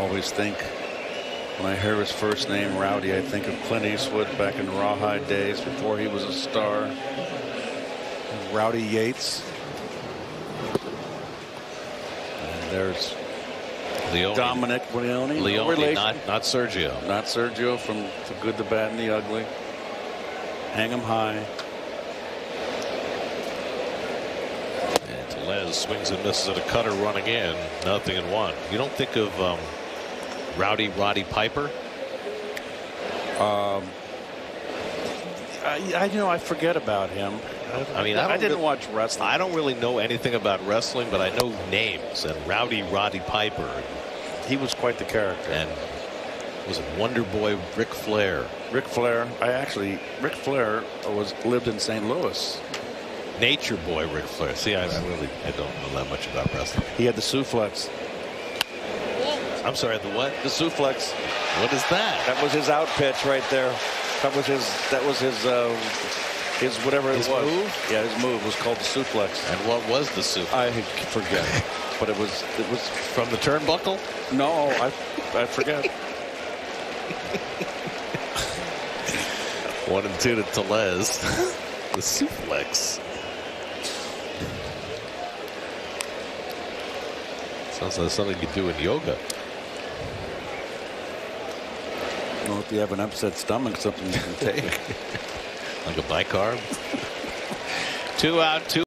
always think when I hear his first name, Rowdy, I think of Clint Eastwood back in Rawhide days before he was a star. Rowdy Yates. And there's Leone. Dominic Leone. Leone, relation. not not Sergio. Not Sergio from The Good, the Bad, and the Ugly. Hang him high. And Tellez swings and misses at a cutter running in. Nothing in one. You don't think of um, Rowdy Roddy Piper? Um, I, I you know I forget about him. I mean, I, I, didn't watch wrestling. I don't really know anything about wrestling, but I know names and Rowdy Roddy Piper He was quite the character. and was it Wonder Boy Ric Flair, Ric Flair. I actually Ric Flair was lived in St. Louis. Nature Boy Ric Flair. See, I, I really I don't know that much about wrestling. He had the suplex. I'm sorry, the what? The suplex. What is that? That was his out pitch right there. That was his. That was his. Uh, his whatever His it was. move? Yeah, his move was called the suplex. And what was the soup? I forget, but it was. It was From the turnbuckle? no. I I forget. One and two to Tellez. the suplex. Sounds like something you do in yoga. Well, if you have an upset stomach, something you can take. Like a bicarb. two out, two.